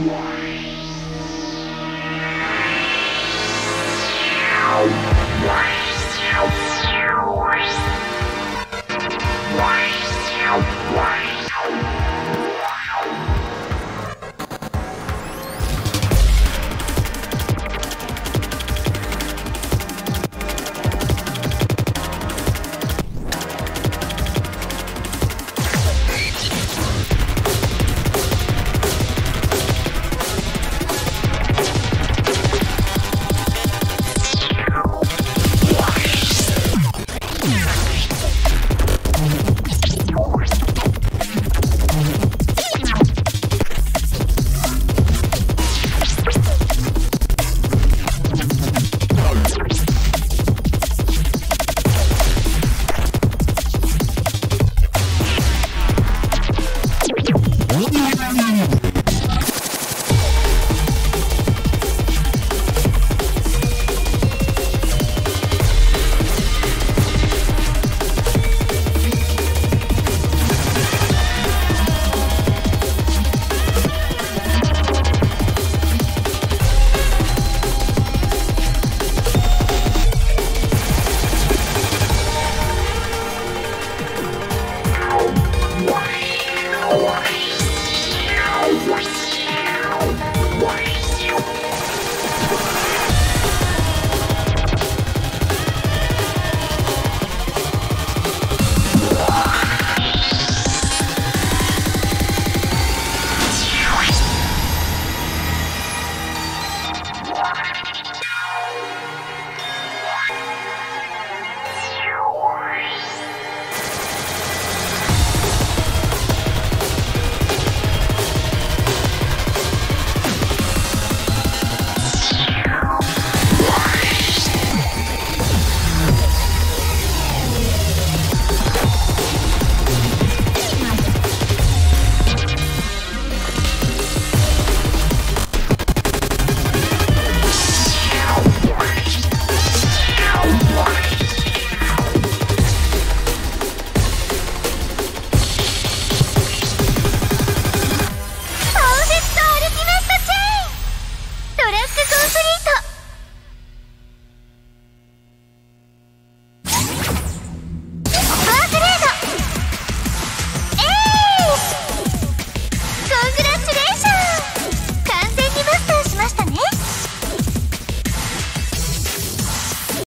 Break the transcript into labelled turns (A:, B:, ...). A: Música
B: Yeah.